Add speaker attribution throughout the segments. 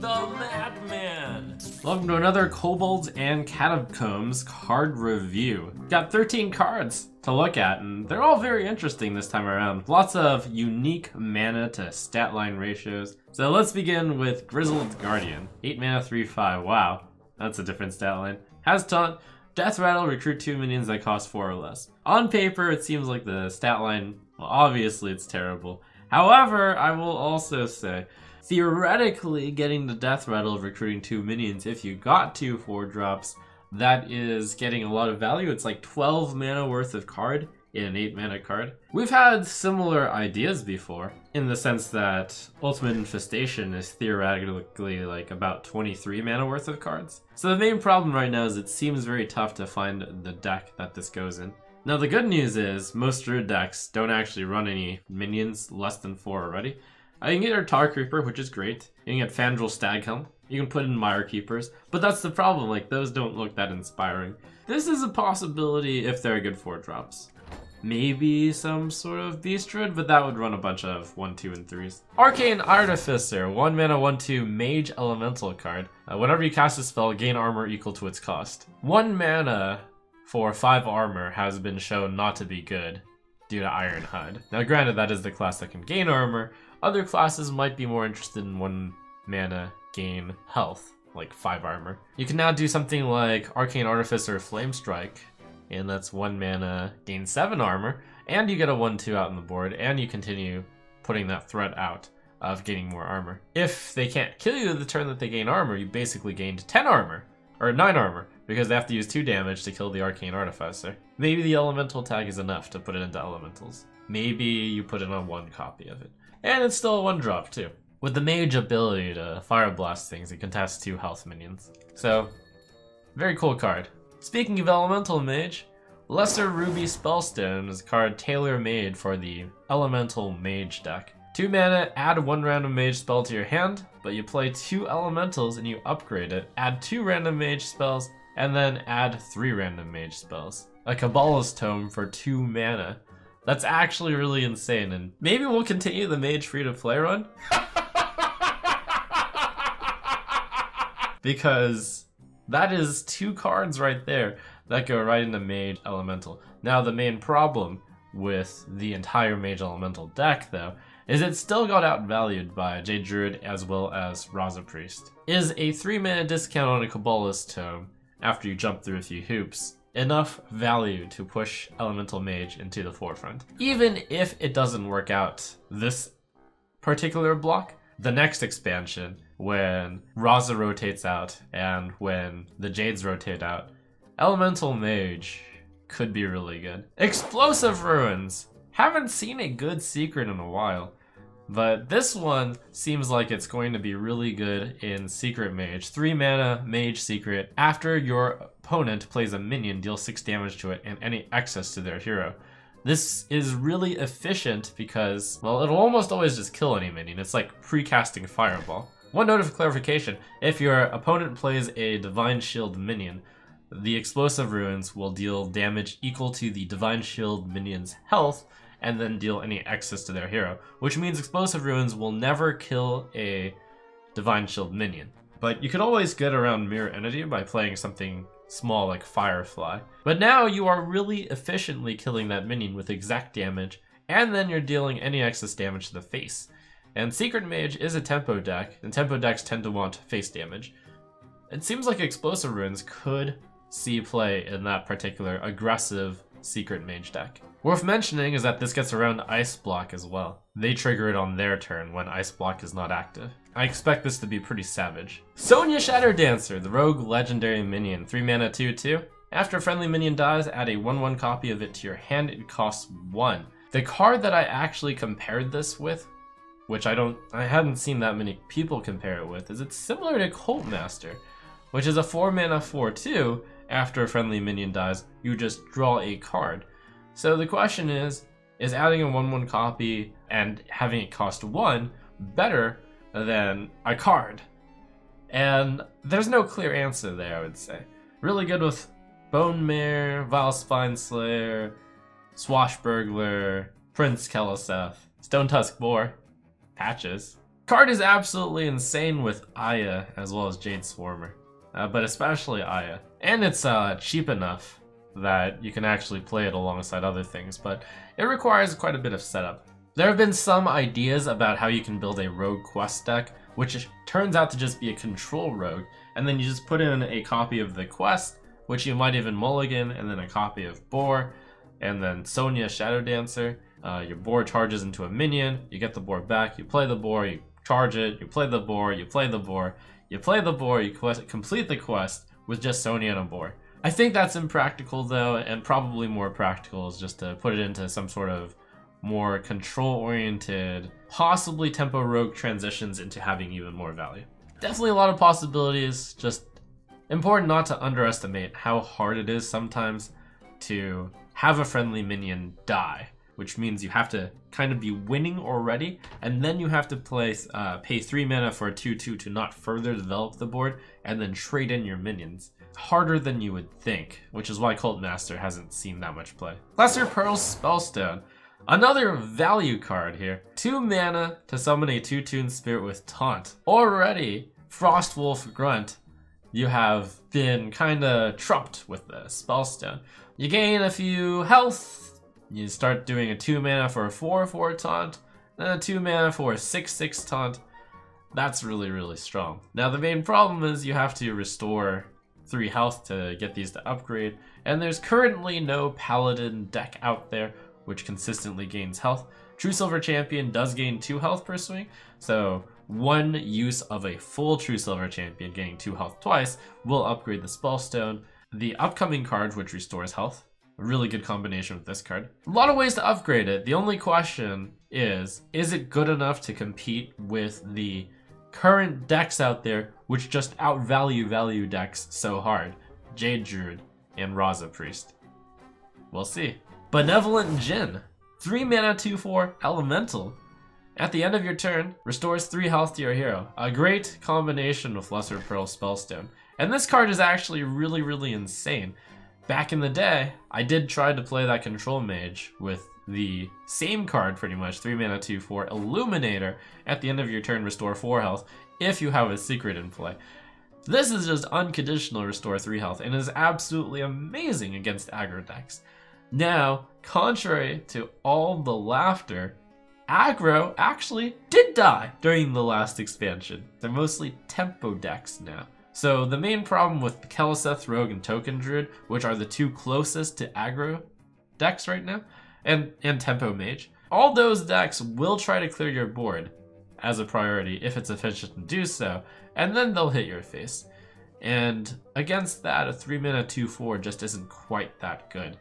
Speaker 1: the Madman! Welcome to another Kobolds and Catacombs card review. Got 13 cards to look at, and they're all very interesting this time around. Lots of unique mana to stat line ratios. So let's begin with Grizzled Guardian. 8 mana, 3 5. Wow, that's a different stat line. Has taunt, Death Rattle, recruit 2 minions that cost 4 or less. On paper, it seems like the stat line, well, obviously it's terrible. However, I will also say, theoretically, getting the Death Rattle of recruiting 2 minions, if you got two 4 drops, that is getting a lot of value. It's like 12 mana worth of card in an 8 mana card. We've had similar ideas before, in the sense that Ultimate Infestation is theoretically like about 23 mana worth of cards. So the main problem right now is it seems very tough to find the deck that this goes in. Now the good news is most Druid decks don't actually run any minions less than 4 already. I uh, can get your Tar Creeper, which is great. You can get Fandral Staghelm. You can put in Mire Keepers, but that's the problem, like those don't look that inspiring. This is a possibility if they're good 4 drops maybe some sort of Beast but that would run a bunch of 1, 2, and 3s. Arcane Artificer, 1 mana, 1, 2, Mage Elemental card. Uh, whenever you cast a spell, gain armor equal to its cost. 1 mana for 5 armor has been shown not to be good due to Iron Hide. Now granted, that is the class that can gain armor. Other classes might be more interested in 1 mana gain health, like 5 armor. You can now do something like Arcane Artificer Flame Strike, and that's one mana, gain seven armor, and you get a one-two out on the board, and you continue putting that threat out of gaining more armor. If they can't kill you the turn that they gain armor, you basically gained 10 armor, or 9 armor, because they have to use 2 damage to kill the Arcane Artificer. Maybe the Elemental tag is enough to put it into Elementals. Maybe you put it on one copy of it. And it's still a 1 drop too. With the Mage ability to Fire Blast things, it cast 2 health minions. So, very cool card. Speaking of Elemental Mage, Lesser Ruby Spellstone is a card tailor-made for the Elemental Mage deck. 2 mana, add 1 random mage spell to your hand, but you play 2 elementals and you upgrade it. Add 2 random mage spells, and then add 3 random mage spells. A Cabalist Tome for 2 mana. That's actually really insane, and maybe we'll continue the mage free-to-play run? because that is two cards right there that go right into Mage Elemental. Now the main problem with the entire Mage Elemental deck though is it still got outvalued by Jade Druid as well as Raza Priest. Is a 3 mana discount on a Cabalist Tome after you jump through a few hoops enough value to push Elemental Mage into the forefront? Even if it doesn't work out this particular block, the next expansion when Raza rotates out and when the Jades rotate out, Elemental Mage could be really good. Explosive Runes! Haven't seen a good secret in a while. But this one seems like it's going to be really good in Secret Mage. 3 mana Mage Secret. After your opponent plays a minion, deal 6 damage to it and any excess to their hero. This is really efficient because, well, it'll almost always just kill any minion. It's like pre-casting Fireball. One note of clarification, if your opponent plays a Divine Shield minion, the Explosive Runes will deal damage equal to the Divine Shield minion's health, and then deal any excess to their hero, which means Explosive Runes will never kill a Divine Shield minion. But you could always get around Mirror Entity by playing something small like Firefly. But now you are really efficiently killing that minion with exact damage, and then you're dealing any excess damage to the face. And Secret Mage is a tempo deck, and tempo decks tend to want face damage. It seems like Explosive Runes could see play in that particular aggressive Secret Mage deck. Worth mentioning is that this gets around Ice Block as well. They trigger it on their turn when Ice Block is not active. I expect this to be pretty savage. Sonya Shadowdancer, the rogue legendary minion, 3 mana 2-2. After a friendly minion dies, add a 1-1 copy of it to your hand, it costs 1. The card that I actually compared this with which I don't, I hadn't seen that many people compare it with, is it's similar to Cult Master, which is a 4 mana 4-2, after a friendly minion dies, you just draw a card. So the question is, is adding a 1-1 copy and having it cost 1 better than a card? And there's no clear answer there, I would say. Really good with Bonemare, Vile Spine Slayer, Swashbuckler, Prince Keleseth, Stonetusk Boar, Patches. Card is absolutely insane with Aya as well as Jade Swarmer, uh, but especially Aya. And it's uh, cheap enough that you can actually play it alongside other things, but it requires quite a bit of setup. There have been some ideas about how you can build a rogue quest deck, which turns out to just be a control rogue, and then you just put in a copy of the quest, which you might even mulligan, and then a copy of Boar, and then Sonya Shadowdancer. Uh, your boar charges into a minion, you get the boar back, you play the boar, you charge it, you play the boar, you play the boar, you play the boar, you quest, complete the quest with just Sonya and a boar. I think that's impractical though, and probably more practical is just to put it into some sort of more control-oriented, possibly tempo rogue transitions into having even more value. Definitely a lot of possibilities, just important not to underestimate how hard it is sometimes to have a friendly minion die, which means you have to kind of be winning already, and then you have to play, uh, pay 3 mana for a 2-2 to not further develop the board, and then trade in your minions. Harder than you would think, which is why Cult Master hasn't seen that much play. Lesser Pearl Spellstone. Another value card here. 2 mana to summon a 2-tune spirit with Taunt. Already, Frostwolf Grunt, you have been kinda trumped with the Spellstone. You gain a few health, you start doing a 2 mana for a 4-4 Taunt, then a 2 mana for a 6-6 Taunt. That's really, really strong. Now the main problem is you have to restore 3 health to get these to upgrade, and there's currently no Paladin deck out there which consistently gains health. Truesilver Champion does gain 2 health per swing, so one use of a full Truesilver Champion gaining 2 health twice will upgrade the Spellstone. The upcoming card, which restores health, really good combination with this card. A lot of ways to upgrade it. The only question is, is it good enough to compete with the current decks out there which just outvalue value decks so hard? Jade Druid and Raza Priest. We'll see. Benevolent Djinn. 3 mana 2-4 Elemental. At the end of your turn, restores 3 health to your hero. A great combination with Lesser Pearl Spellstone. And this card is actually really, really insane. Back in the day, I did try to play that Control Mage with the same card pretty much, 3 mana 2-4 Illuminator. At the end of your turn, restore 4 health if you have a secret in play. This is just unconditional restore 3 health and is absolutely amazing against aggro decks. Now, contrary to all the laughter, aggro actually did die during the last expansion. They're mostly tempo decks now. So the main problem with Keleseth Rogue and Token Druid, which are the two closest to aggro decks right now, and, and Tempo Mage, all those decks will try to clear your board as a priority if it's efficient to do so, and then they'll hit your face. And against that, a 3 mana 2-4 just isn't quite that good.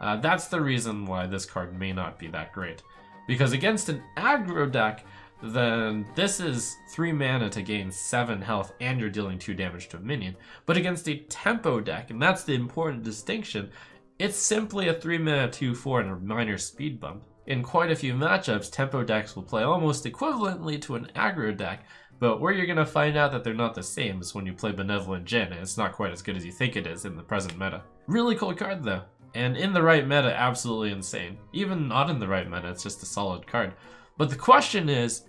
Speaker 1: Uh, that's the reason why this card may not be that great. Because against an aggro deck, then this is 3 mana to gain 7 health and you're dealing 2 damage to a minion. But against a tempo deck, and that's the important distinction, it's simply a 3 mana 2-4 and a minor speed bump. In quite a few matchups, tempo decks will play almost equivalently to an aggro deck, but where you're going to find out that they're not the same is when you play Benevolent Djinn, and it's not quite as good as you think it is in the present meta. Really cool card though. And in the right meta, absolutely insane. Even not in the right meta, it's just a solid card. But the question is,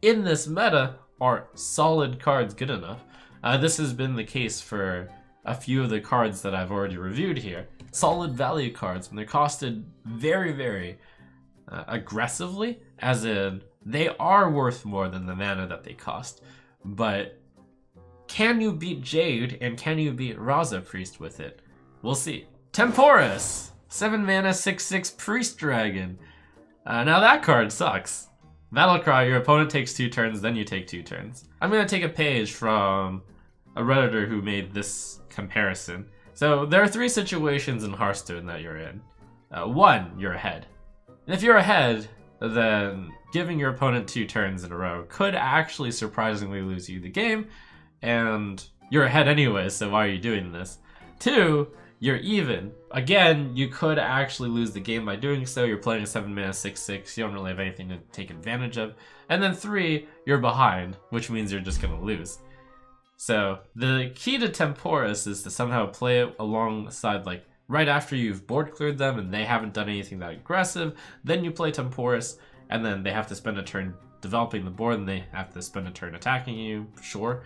Speaker 1: in this meta, are solid cards good enough? Uh, this has been the case for a few of the cards that I've already reviewed here. Solid value cards, and they're costed very, very uh, aggressively, as in, they are worth more than the mana that they cost. But can you beat Jade, and can you beat Raza Priest with it? We'll see. Temporus! 7 mana, 6-6 Priest Dragon. Uh, now that card sucks. Battlecry, your opponent takes two turns, then you take two turns. I'm gonna take a page from a redditor who made this comparison. So there are three situations in Hearthstone that you're in. Uh, one, you're ahead. And if you're ahead, then giving your opponent two turns in a row could actually surprisingly lose you the game, and you're ahead anyway, so why are you doing this? Two, you're even. Again, you could actually lose the game by doing so. You're playing a 7 mana 6-6, you don't really have anything to take advantage of. And then 3, you're behind, which means you're just going to lose. So, the key to Temporus is to somehow play it alongside, like, right after you've board cleared them and they haven't done anything that aggressive, then you play Temporus, and then they have to spend a turn developing the board and they have to spend a turn attacking you, sure.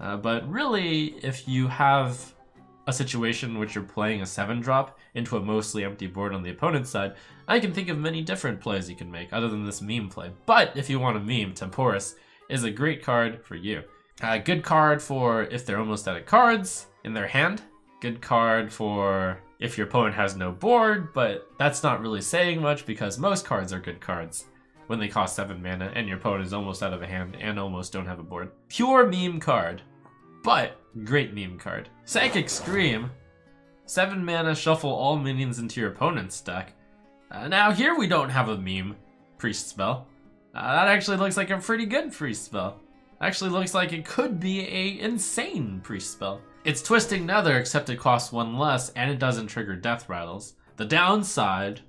Speaker 1: Uh, but really, if you have a situation in which you're playing a 7 drop into a mostly empty board on the opponent's side, I can think of many different plays you can make other than this meme play. But if you want a meme, Temporus is a great card for you. A good card for if they're almost out of cards in their hand. Good card for if your opponent has no board, but that's not really saying much because most cards are good cards when they cost 7 mana and your opponent is almost out of a hand and almost don't have a board. Pure meme card, but great meme card. Psychic Scream, 7 mana shuffle all minions into your opponent's deck. Uh, now here we don't have a meme priest spell. Uh, that actually looks like a pretty good priest spell. Actually looks like it could be a insane priest spell. It's Twisting Nether, except it costs one less, and it doesn't trigger death rattles. The downside,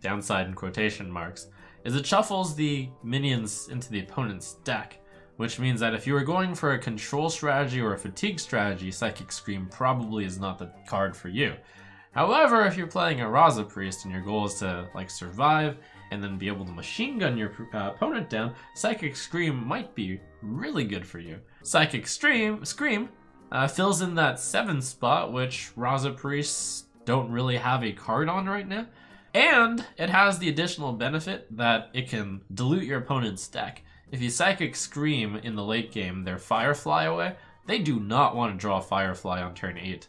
Speaker 1: downside in quotation marks, is it shuffles the minions into the opponent's deck, which means that if you were going for a control strategy or a fatigue strategy, Psychic Scream probably is not the card for you. However, if you're playing a Raza Priest and your goal is to like survive and then be able to machine gun your uh, opponent down, Psychic Scream might be really good for you. Psychic Scream, Scream uh, fills in that 7 spot, which Raza Priests don't really have a card on right now. And it has the additional benefit that it can dilute your opponent's deck. If you Psychic Scream in the late game their Firefly away, they do not want to draw Firefly on turn 8.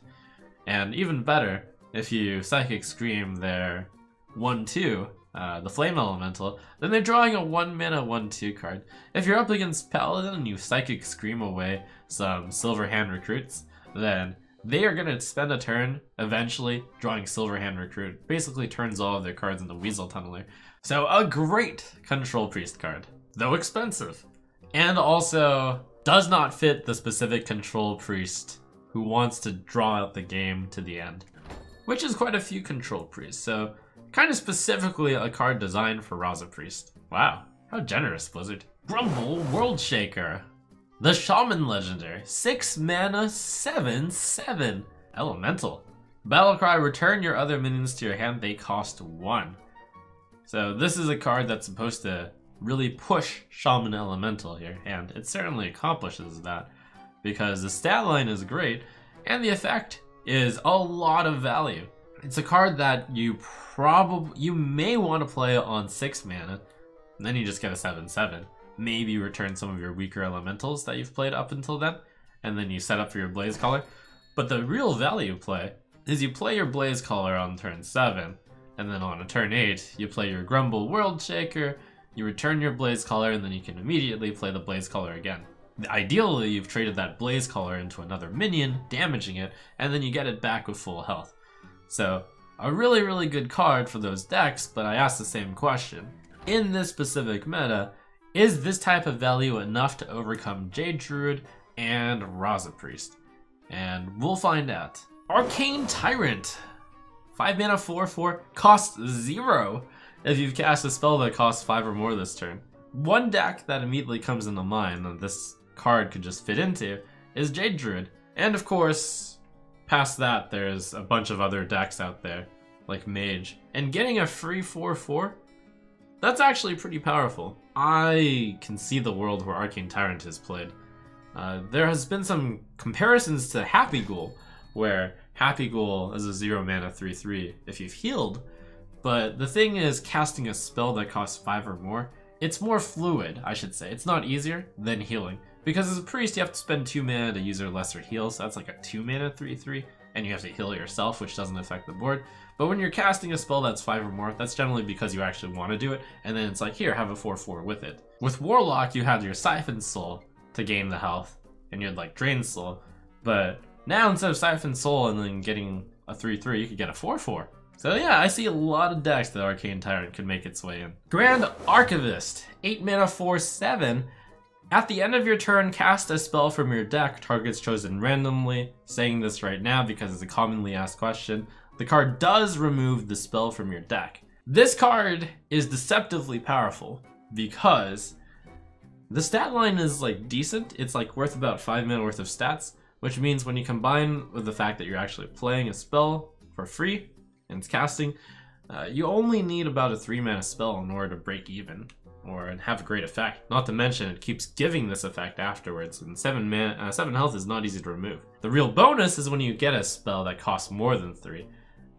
Speaker 1: And even better, if you Psychic Scream their 1-2, uh, the Flame Elemental, then they're drawing a 1 mana 1-2 card. If you're up against Paladin and you Psychic Scream away some Silver Hand Recruits, then they are going to spend a turn, eventually, drawing Silver Hand Recruit. Basically turns all of their cards into Weasel Tunneler. So a great Control Priest card, though expensive. And also does not fit the specific Control Priest who wants to draw out the game to the end. Which is quite a few Control Priests, so Kind of specifically a card designed for Raza Priest. Wow, how generous, Blizzard. Grumble Worldshaker. The Shaman Legendary. 6 mana, 7 7. Elemental. Battlecry, return your other minions to your hand, they cost 1. So this is a card that's supposed to really push Shaman Elemental here, and it certainly accomplishes that. Because the stat line is great, and the effect is a lot of value. It's a card that you probably you may want to play on six mana, and then you just get a seven seven. Maybe return some of your weaker elementals that you've played up until then, and then you set up for your Blazecaller. But the real value play is you play your Blazecaller on turn seven, and then on a turn eight you play your Grumble Worldshaker. You return your Blazecaller, and then you can immediately play the Blazecaller again. Ideally, you've traded that Blazecaller into another minion, damaging it, and then you get it back with full health. So a really, really good card for those decks, but I asked the same question. In this specific meta, is this type of value enough to overcome Jade Druid and Raza Priest? And we'll find out. Arcane Tyrant. 5 mana 4 4 costs 0 if you've cast a spell that costs 5 or more this turn. One deck that immediately comes into mind that this card could just fit into is Jade Druid. And of course, Past that, there's a bunch of other decks out there, like Mage. And getting a free 4-4, that's actually pretty powerful. I can see the world where Arcane Tyrant is played. Uh, there has been some comparisons to Happy Ghoul, where Happy Ghoul is a 0 mana 3-3 if you've healed, but the thing is casting a spell that costs 5 or more, it's more fluid, I should say. It's not easier than healing. Because as a priest, you have to spend 2 mana to use your lesser heal, so that's like a 2 mana 3-3, and you have to heal yourself, which doesn't affect the board. But when you're casting a spell that's 5 or more, that's generally because you actually want to do it, and then it's like, here, have a 4-4 with it. With Warlock, you had your Siphon Soul to gain the health, and you had like Drain Soul, but now instead of Siphon Soul and then getting a 3-3, you could get a 4-4. So yeah, I see a lot of decks that Arcane Tyrant could make its way in. Grand Archivist, 8 mana 4-7, at the end of your turn, cast a spell from your deck, targets chosen randomly. Saying this right now because it's a commonly asked question. The card does remove the spell from your deck. This card is deceptively powerful because the stat line is like decent. It's like worth about 5 mana worth of stats, which means when you combine with the fact that you're actually playing a spell for free and it's casting, uh, you only need about a 3 mana spell in order to break even or have a great effect. Not to mention, it keeps giving this effect afterwards, and 7, man, uh, seven health is not easy to remove. The real bonus is when you get a spell that costs more than 3,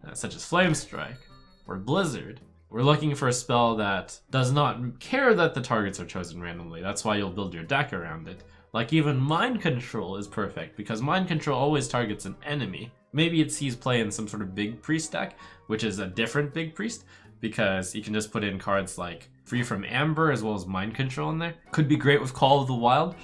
Speaker 1: uh, such as Flame Strike or Blizzard. We're looking for a spell that does not care that the targets are chosen randomly. That's why you'll build your deck around it. Like even Mind Control is perfect because Mind Control always targets an enemy. Maybe it sees play in some sort of Big Priest deck, which is a different Big Priest, because you can just put in cards like Free from Amber as well as Mind Control in there. Could be great with Call of the Wild.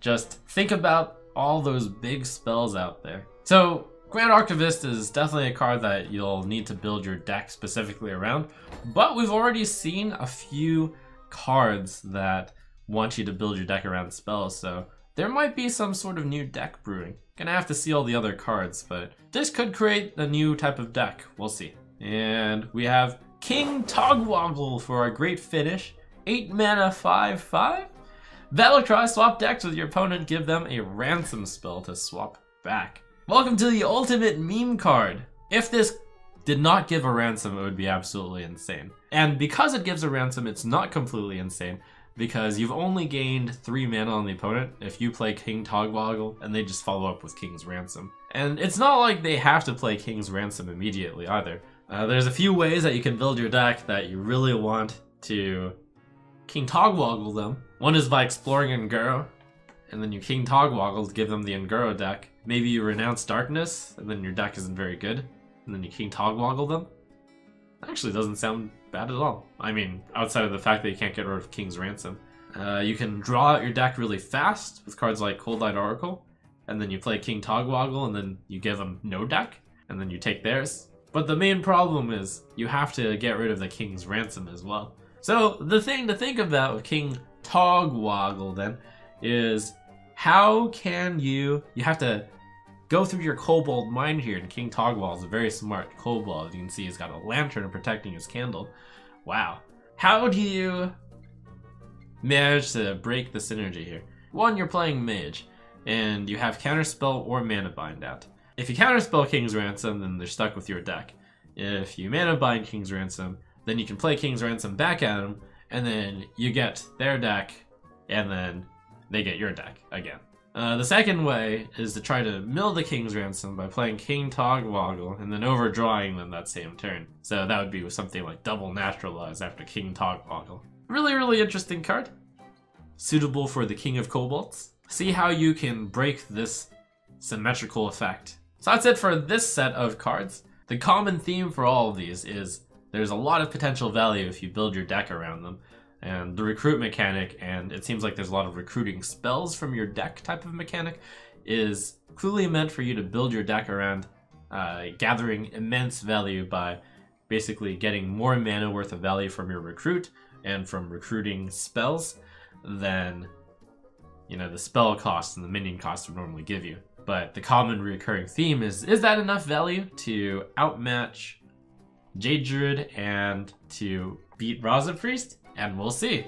Speaker 1: Just think about all those big spells out there. So Grand Archivist is definitely a card that you'll need to build your deck specifically around, but we've already seen a few cards that want you to build your deck around spells, so there might be some sort of new deck brewing. Gonna have to see all the other cards, but this could create a new type of deck. We'll see. And we have King Togwaggle for a great finish. 8 mana 5 5. Battlecry, swap decks with your opponent, give them a ransom spell to swap back. Welcome to the ultimate meme card. If this did not give a ransom, it would be absolutely insane. And because it gives a ransom, it's not completely insane because you've only gained 3 mana on the opponent if you play King Togwaggle and they just follow up with King's Ransom. And it's not like they have to play King's Ransom immediately either. Uh, there's a few ways that you can build your deck that you really want to King Togwaggle them. One is by exploring Un'Goro, and then you King Togwaggle to give them the Un'Goro deck. Maybe you renounce Darkness, and then your deck isn't very good, and then you King Togwaggle them. Actually doesn't sound bad at all. I mean, outside of the fact that you can't get rid of King's Ransom. Uh, you can draw out your deck really fast with cards like Coldlight Oracle, and then you play King Togwaggle, and then you give them no deck, and then you take theirs. But the main problem is you have to get rid of the King's Ransom as well. So the thing to think about with King Togwaggle then is how can you, you have to go through your kobold mind here and King Togwaggle is a very smart kobold. You can see he's got a lantern protecting his candle. Wow. How do you manage to break the synergy here? One, you're playing mage and you have counterspell or mana bind out. If you counterspell King's Ransom, then they're stuck with your deck. If you mana bind King's Ransom, then you can play King's Ransom back at them, and then you get their deck, and then they get your deck again. Uh, the second way is to try to mill the King's Ransom by playing King Togwaggle and then overdrawing them that same turn. So that would be with something like Double Naturalize after King Togwaggle. Really, really interesting card. Suitable for the King of Kobolds. See how you can break this symmetrical effect so that's it for this set of cards. The common theme for all of these is there's a lot of potential value if you build your deck around them. And the recruit mechanic, and it seems like there's a lot of recruiting spells from your deck type of mechanic, is clearly meant for you to build your deck around uh, gathering immense value by basically getting more mana worth of value from your recruit and from recruiting spells than you know the spell cost and the minion cost would normally give you. But the common recurring theme is, is that enough value to outmatch Jade Druid and to beat Raza Priest? and we'll see.